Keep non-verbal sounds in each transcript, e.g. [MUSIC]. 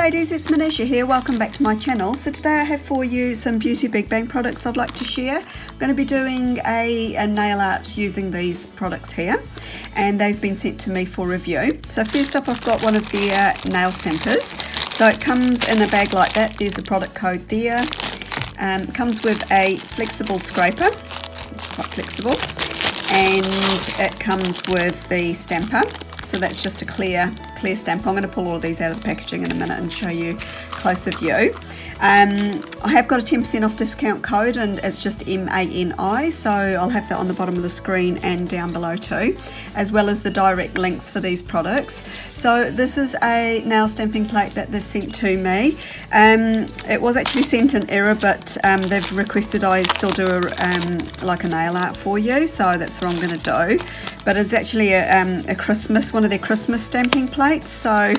ladies, it's Manisha here. Welcome back to my channel. So today I have for you some Beauty Big Bang products I'd like to share. I'm going to be doing a, a nail art using these products here and they've been sent to me for review. So first up I've got one of their nail stampers. So it comes in a bag like that. There's the product code there. Um, comes with a flexible scraper. It's quite flexible. And it comes with the stamper so that's just a clear clear stamp. I'm going to pull all of these out of the packaging in a minute and show you closer view. Um, I have got a 10% off discount code and it's just M-A-N-I so I'll have that on the bottom of the screen and down below too as well as the direct links for these products. So this is a nail stamping plate that they've sent to me. Um, it was actually sent in error but um, they've requested I still do a, um, like a nail art for you so that's what I'm going to do. But it's actually a, um, a Christmas, one of their Christmas stamping plates so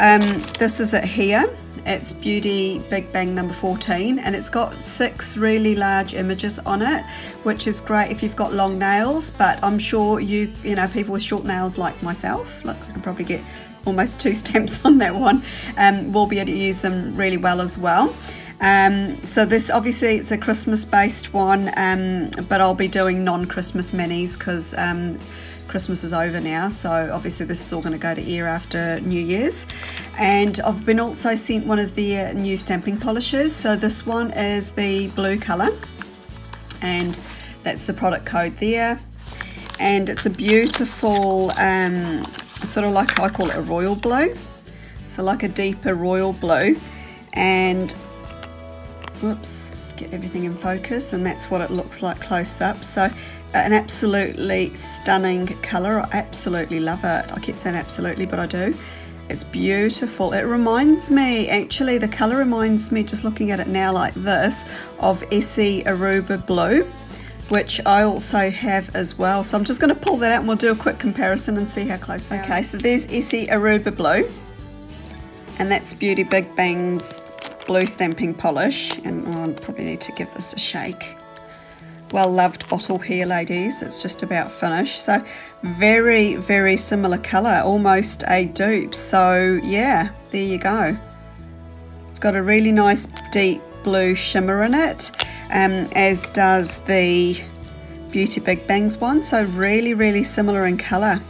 um, this is it here. It's Beauty Big Bang number 14 and it's got six really large images on it which is great if you've got long nails but I'm sure you you know people with short nails like myself look I can probably get almost two [LAUGHS] stamps on that one um, will be able to use them really well as well. Um, so this obviously it's a Christmas based one um, but I'll be doing non-Christmas minis because um, Christmas is over now, so obviously this is all going to go to air after New Year's. And I've been also sent one of the new stamping polishes. So this one is the blue colour, and that's the product code there. And it's a beautiful, um, sort of like I call it a royal blue. So like a deeper royal blue. And, whoops, get everything in focus and that's what it looks like close up so an absolutely stunning color I absolutely love it. I keep saying absolutely but I do. It's beautiful. It reminds me actually the color reminds me just looking at it now like this of Essie Aruba Blue which I also have as well. So I'm just going to pull that out and we'll do a quick comparison and see how close they are. Okay so there's Essie Aruba Blue and that's Beauty Big Bang's blue stamping polish. And oh, I probably need to give this a shake well loved bottle here ladies. It's just about finished. So very very similar color almost a dupe. So yeah there you go. It's got a really nice deep blue shimmer in it um, as does the Beauty Big Bangs one. So really really similar in color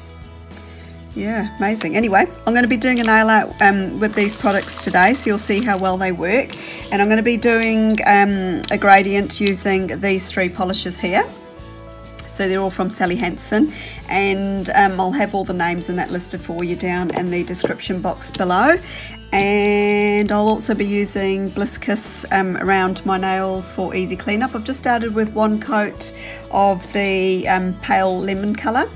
yeah, amazing. Anyway, I'm going to be doing a nail art um, with these products today, so you'll see how well they work. And I'm going to be doing um, a gradient using these three polishes here. So they're all from Sally Hansen, and um, I'll have all the names in that listed for you down in the description box below. And I'll also be using Bliss Kiss um, around my nails for easy cleanup. I've just started with one coat of the um, pale lemon colour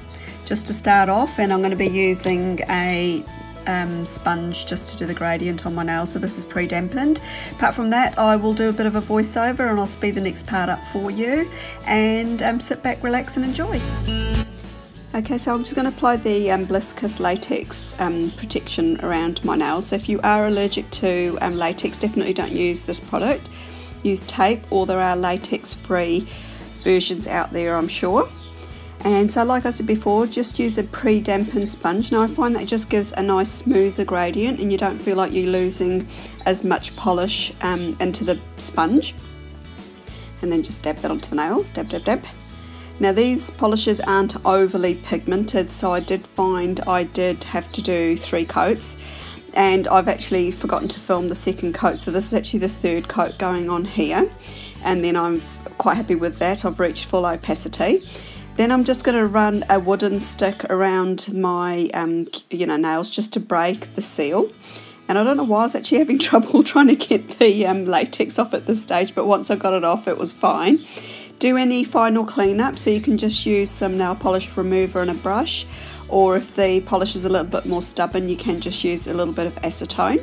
just to start off and I'm going to be using a um, sponge just to do the gradient on my nails so this is pre-dampened apart from that I will do a bit of a voiceover and I'll speed the next part up for you and um, sit back relax and enjoy Okay, so I'm just going to apply the um, Bliss Kiss latex um, protection around my nails. So if you are allergic to um, latex, definitely don't use this product. Use tape or there are latex free versions out there, I'm sure. And so like I said before, just use a pre-dampened sponge. Now I find that it just gives a nice smoother gradient and you don't feel like you're losing as much polish um, into the sponge. And then just dab that onto the nails, dab, dab, dab. Now these polishes aren't overly pigmented, so I did find I did have to do three coats. And I've actually forgotten to film the second coat, so this is actually the third coat going on here. And then I'm quite happy with that, I've reached full opacity. Then I'm just going to run a wooden stick around my um, you know nails just to break the seal. And I don't know why I was actually having [LAUGHS] trouble trying to get the um, latex off at this stage, but once I got it off, it was fine. Do any final cleanup, so you can just use some nail polish remover and a brush, or if the polish is a little bit more stubborn, you can just use a little bit of acetone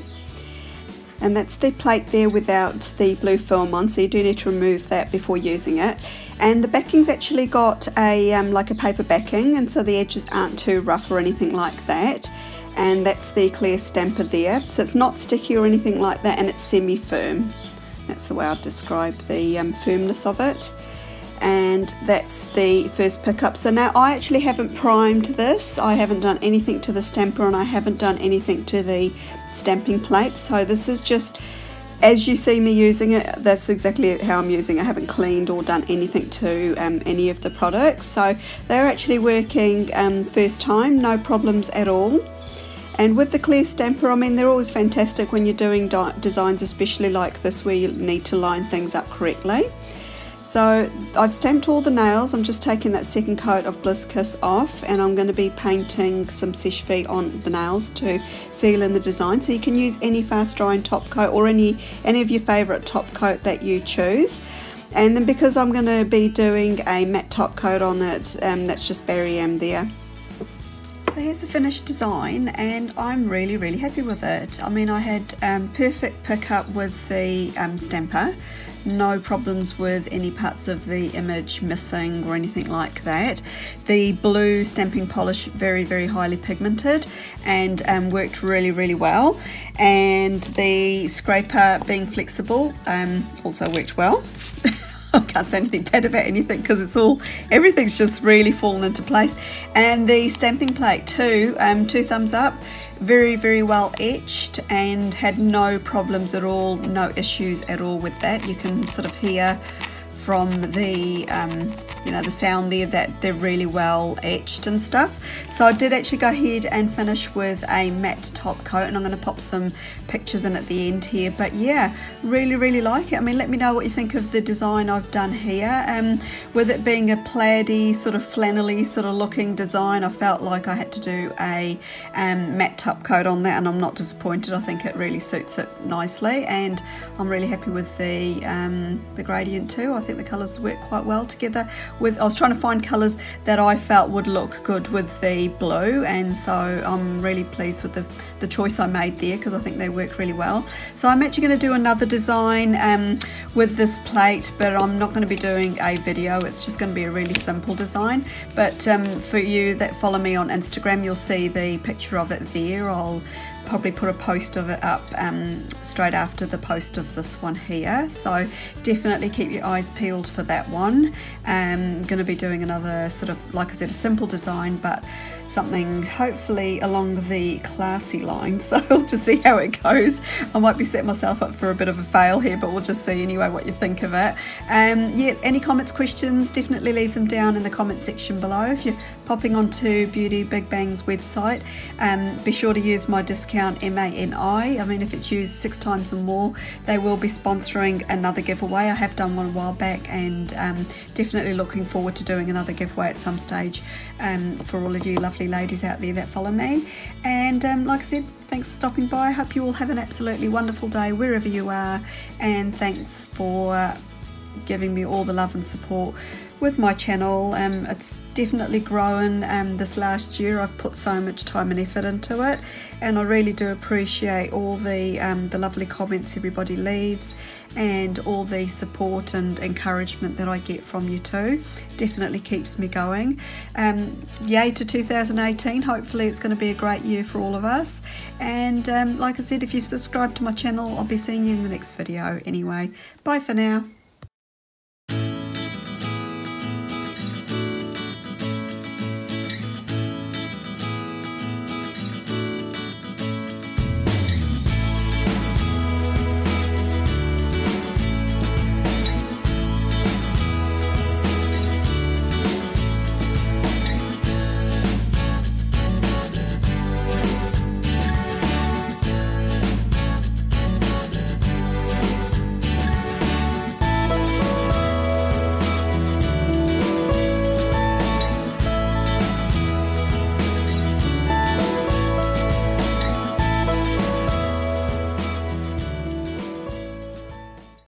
and that's the plate there without the blue film on so you do need to remove that before using it. And the backing's actually got a um, like a paper backing and so the edges aren't too rough or anything like that. And that's the clear stamper there. So it's not sticky or anything like that and it's semi-firm. That's the way I'd describe the um, firmness of it and that's the first pickup. So now I actually haven't primed this. I haven't done anything to the stamper and I haven't done anything to the stamping plate. So this is just as you see me using it, that's exactly how I'm using it. I haven't cleaned or done anything to um, any of the products. So they're actually working um, first time, no problems at all. And with the clear stamper, I mean, they're always fantastic when you're doing designs, especially like this, where you need to line things up correctly. So I've stamped all the nails, I'm just taking that second coat of Bliss Kiss off and I'm going to be painting some Seche on the nails to seal in the design. So you can use any fast drying top coat or any, any of your favourite top coat that you choose. And then because I'm going to be doing a matte top coat on it, um, that's just Barry M there. So here's the finished design and I'm really really happy with it. I mean I had um, perfect pickup with the um, stamper no problems with any parts of the image missing or anything like that. The blue stamping polish very very highly pigmented and um, worked really really well and the scraper being flexible um, also worked well. [LAUGHS] I can't say anything bad about anything because it's all everything's just really fallen into place and the stamping plate too um, two thumbs up very very well etched and had no problems at all no issues at all with that. You can sort of hear from the um, you know the sound there that they're really well etched and stuff. So I did actually go ahead and finish with a matte top coat and I'm going to pop some pictures in at the end here. But yeah really really like it. I mean let me know what you think of the design I've done here. Um, with it being a plaiddy sort of flannelly sort of looking design I felt like I had to do a um, matte top coat on that and I'm not disappointed. I think it really suits it nicely and I'm really happy with the um, the gradient too. I think the colours work quite well together with I was trying to find colours that I felt would look good with the blue and so I'm really pleased with the, the choice I made there because I think they work really well. So I'm actually going to do another design um, with this plate but I'm not going to be doing a video it's just going to be a really simple design but um, for you that follow me on Instagram you'll see the picture of it there. I'll probably put a post of it up um, straight after the post of this one here. So definitely keep your eyes peeled for that one. I'm going to be doing another sort of like I said a simple design but something hopefully along the classy line. [LAUGHS] So we'll just see how it goes. I might be setting myself up for a bit of a fail here but we'll just see anyway what you think of it. Um, yeah any comments questions definitely leave them down in the comment section below. If you're popping onto Beauty Big Bang's website um, be sure to use my discount MANI I mean if it's used six times or more they will be sponsoring another giveaway. I have done one a while back and um, definitely looking forward to doing another giveaway at some stage um, for all of you lovely lovely ladies out there that follow me. And um, like I said, thanks for stopping by. I hope you all have an absolutely wonderful day wherever you are. And thanks for giving me all the love and support with my channel. Um, it's definitely grown um, this last year. I've put so much time and effort into it and I really do appreciate all the, um, the lovely comments everybody leaves and all the support and encouragement that I get from you too. Definitely keeps me going. Um, yay to 2018. Hopefully it's going to be a great year for all of us. And um, like I said, if you've subscribed to my channel, I'll be seeing you in the next video anyway. Bye for now.